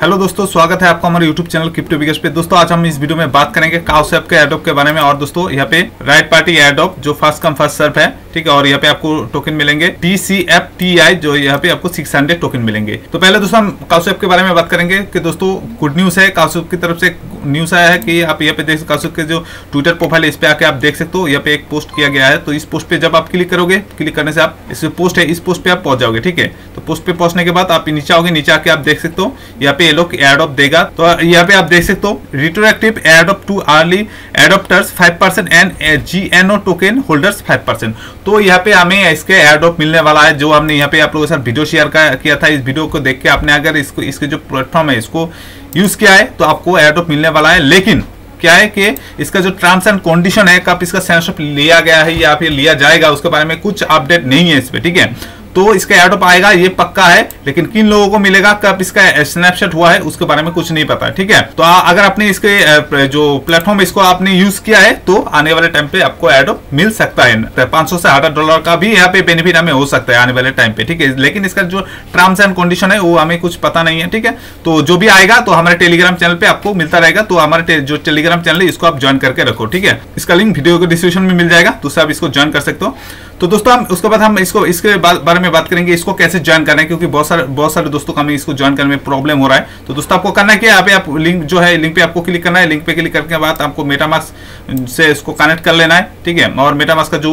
Hello दोस्तों, स्वागत है आपका हमारे यूट्यूब चैनल क्रिप्टो बिगेस पे। दोस्तों, आज हम इस वीडियो में बात करेंगे काउसेप के एडोप के बारे में। और दोस्तों, यहाँ पे राइट पार्टी एडोप जो फ़र्स्ट कम फ़र्स्ट सर्व है ठीक है, और यहाँ पे आपको टोकन मिलेंगे। T C F T I जो यहाँ पे आपको सिक्स हंड्रेड टोकन मिलेंगे। तो पहले दोस्तों हम काउसेप के बारे में बात करेंगे कि दोस्तों गुड न्यूज़ है काउसेप की तरफ़ से न्यूज़ आया है कि आप यहाँ पे देख काउसेप के जो ट्विटर प्रोफ़ाइल इस पे आके आप देख सकते हो, यहाँ पे एक पोस्ट किया गया है। तो इस पोस्ट पे जब आप क्लिक करोगे क्लिक करने से आप, इस पोस्ट है, इस पोस्ट पे आप पहुँच जाओगे, ठीक है? तो पोस्ट पे पहुँचने के बाद आप नीचे आओगे, नीचे आके आप देख सकते हो, यहाँ पे ये लोग एड ऑफ़ देगा। तो यहाँ पे आप देख सकते हो retroactive ad of to early adopters 5% percent and G N O token holders 5% percent तो यहाँ पे हमें इसके एयरड्रॉप मिलने वाला है, जो हमने यहाँ पे आप लोगों के साथ वीडियो शेयर किया था, इस वीडियो को देख के आपने अगर इसको, इसके जो प्लेटफॉर्म है, इसको यूज़ किया है तो आपको एयरड्रॉप मिलने वाला है। लेकिन क्या है कि इसका जो टर्म्स एंड कंडीशन है, कब इसका सेंसरशिप लिया गया है या फिर लिया जाएगा, उसके बारे में कुछ अपडेट नहीं है इस पर ठीक है? तो इसका एडोप आएगा, ये पक्का है, लेकिन किन लोगों को मिलेगा, कब इसका स्नैपशॉट हुआ है, उसके बारे में कुछ नहीं पता, ठीक है? तो अगर आपने इसके जो प्लेटफॉर्म इसको आपने यूज़ किया है तो आने वाले टाइम पे आपको एडोप मिल सकता है। पाँच से हज़ार डॉलर का भी यहाँ पे बेनिफिट हमें हो सकता है आने वाले टाइम पे, ठीक है? लेकिन इसका जो टर्म्स एंड कंडीशन है, वो हमें कुछ पता नहीं है, ठीक है? तो जो भी आएगा तो हमारे टेलीग्राम चैनल पे आपको मिलता रहेगा तो हमारे जो टेलीग्राम चैनल है, इसको आप ज्वाइन करके रखो, ठीक है? इसका लिंक वीडियो को डिस्क्रिप्शन में मिल जाएगा तो आप इसको ज्वाइन कर सकते हो। तो दोस्तों हम उसके बाद हम इसको, इसके बारे में बात करेंगे, इसको कैसे ज्वाइन करना है, क्योंकि बहुत सारे बहुत सारे दोस्तों का हमें इसको ज्वाइन करने में प्रॉब्लम हो रहा है। तो दोस्तों आपको करना है आप लिंक जो है लिंक पे आपको क्लिक करना है। लिंक पे क्लिक करने के बाद आपको मेटामास्क से इसको कनेक्ट कर लेना है, ठीक है? और मेटामास्क का जो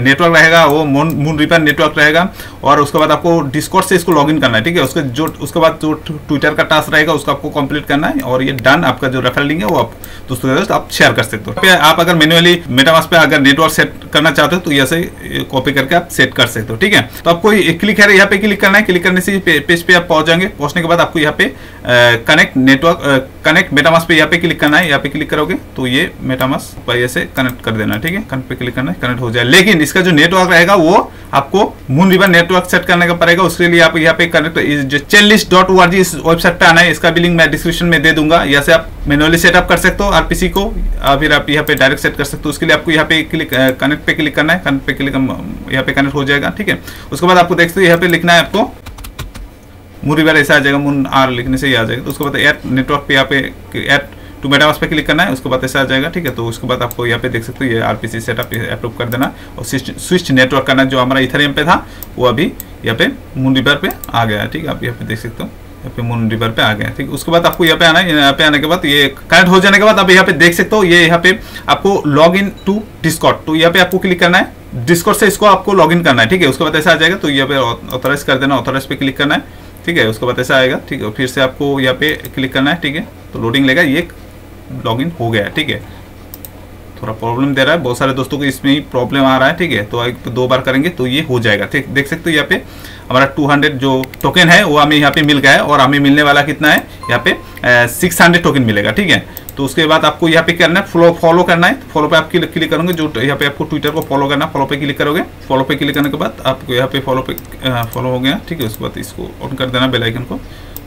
नेटवर्क रहेगा, वो मून रिपेयर नेटवर्क रहेगा। और उसके बाद आपको डिस्कॉर्ड से इसको लॉग करना है, ठीक है? उसके, जो, उसके बाद जो ट्विटर का टास्क रहेगा, उसको आपको कंप्लीट करना है। और ये डन आपका जो रेफरल लिंक है, वो आप दोस्तों आप शेयर कर सकते हो। आप अगर मैनुअली मेटामास्क पे अगर नेटवर्क सेट करना चाहते हो तो ऐसे कॉपी करके आप सेट कर सकते हो, ठीक है? तो आपको क्लिक है यहाँ पे क्लिक करना है। क्लिक करने से पेज पे आप पहुँच जाएँगे। पहुँचने के बाद आपको यहाँ पे कनेक्ट नेटवर्क कनेक्ट मेटामास पे यहाँ पे क्लिक करना है। यहाँ पे क्लिक करोगे तो ये मेटामास ऐसे कनेक्ट कर देना ठीक है? कनेक्ट पे क्लिक करना है कनेक्ट हो जाए। लेकिन इसका जो नेटवर्क रहेगा वो आपको मून रिवर नेटवर्क सेट करने का पड़ेगा। उसके लिए आप यहाँ पे कनेक्ट चेलिस डॉट ओ इस वेबसाइट पे आना है। इसका भी लिंक मैं डिस्क्रिप्शन में दे दूँगा। यहाँ से आप मैनुअली सेटअप कर सकते हो आरपीसी को फिर आप यहाँ पे डायरेक्ट सेट कर सकते हो, उसके लिए आपको यहाँ पे क्लिक कनेक्ट पे क्लिक करना है कनेक्ट पे क्लिक यहाँ पे कनेक्ट हो जाएगा, ठीक है? उसके बाद आपको देखते हो यहाँ पे लिखना है आपको मूरी बार ऐसा आ जाएगा, मुन आर लिखने से ही आ जाएगा तो उसके बाद एड नेटवर्क पे यहाँ पे एड टू मेटामास पे क्लिक करना है, उसके बाद ऐसा आ जाएगा, ठीक है? तो उसके बाद आपको यहाँ पे देख सकते हो ये आरपीसी सेटअप अप्रूव कर देना, और स्विच नेटवर्क करना, जो हमारा इथरियम पे था, वो अभी यहाँ पे मून रिवर पे आ गया, ठीक है? आप यहाँ पे देख सकते हो। पे मून रिवर पे आ गया ठीक? उसके बाद आपको यहाँ पे आना है, यहाँ पे आने के बाद ये कनेक्ट हो जाने के बाद आप यहाँ पे देख सकते हो, ये यहाँ पे आपको लॉग इन टू डिस्कॉट तो यहाँ पे आपको क्लिक करना है। डिस्कॉट से इसको आपको लॉग इन करना है, ठीक है? उसके बाद ऐसा आ जाएगा तो यहाँ पे ऑथोराइज कर देना ऑथोराइज पे क्लिक करना है, ठीक है? उसके बाद ऐसा आएगा, ठीक है? फिर से आपको यहाँ पे क्लिक करना है, ठीक है? तो लोडिंग लेगा, ये लॉगिन हो गया ठीक है? थोड़ा प्रॉब्लम दे रहा है। बहुत सारे दोस्तों को इसमें ही प्रॉब्लम आ रहा है, ठीक है? तो एक दो बार करेंगे तो ये हो जाएगा, ठीक? देख सकते हो यहाँ पे हमारा 200 जो टोकन है, वो हमें यहाँ पे मिल गया है और हमें मिलने वाला कितना है? यहाँ पे सिक्स हंड्रेड टोकन मिलेगा, ठीक है? तो उसके बाद आपको यहाँ पे करना है फॉलो फॉलो करना है। फॉलो पे आप क्लिक करोगे, जो यहाँ पे आपको ट्विटर को फॉलो करना फॉलो पे क्लिक करोगे। फॉलो पे क्लिक करने के बाद आपको यहाँ पे फॉलो पे फॉलो हो गया, ठीक है? उसके बाद इसको ऑन कर देना बेलाइकन को।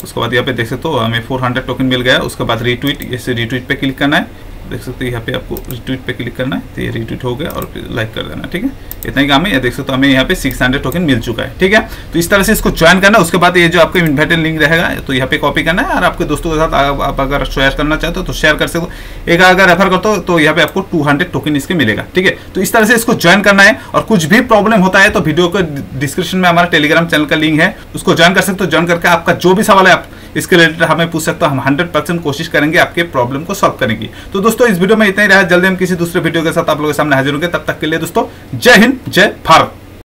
उसके बाद यहाँ पे देख सकते हो, हमें 400 टोकन मिल गया उसके बाद रिट्वीट ऐसे रिट्वीट पे क्लिक करना है। देख सकते हो, यहाँ पे आपको रिट्वीट पे क्लिक करना है तो ये रिट्वीट हो गया और फिर लाइक कर देना, ठीक है? इतना ही काम है देख सकते हो, हमें यहाँ पे 600 टोकन मिल चुका है, ठीक है? तो इस तरह से इसको ज्वाइन करना, उसके बाद ये जो आपका इन्वर्टेड लिंक रहेगा तो यहाँ पे कॉपी करना है, और आपके दोस्तों के साथ आप अगर शेयर करना चाहते हो तो शेयर कर सकते हो एक अगर रेफर करते हो तो यहाँ पे आपको टू टोकन इसके मिलेगा, ठीक है? तो इस तरह से इसको ज्वाइन करना है, और कुछ भी प्रॉब्लम होता है तो वीडियो को डिस्क्रिप्शन में हमारा टेलीग्राम चैनल का लिंक है, उसको ज्वाइन कर सकते हो ज्वाइन करके आपका जो भी सवाल है, आप इसके रिलेटेड हमें पूछ सकते हम हंड्रेड परसेंट कोशिश करेंगे आपके प्रॉब्लम को सॉल्व करेंगे तो दोस्तों, इस वीडियो में इतना ही रहा। जल्दी हम किसी दूसरे वीडियो के साथ आप लोगों के सामने हाजिर होंगे। तब तक के लिए दोस्तों, जय हिंद, जय भारत।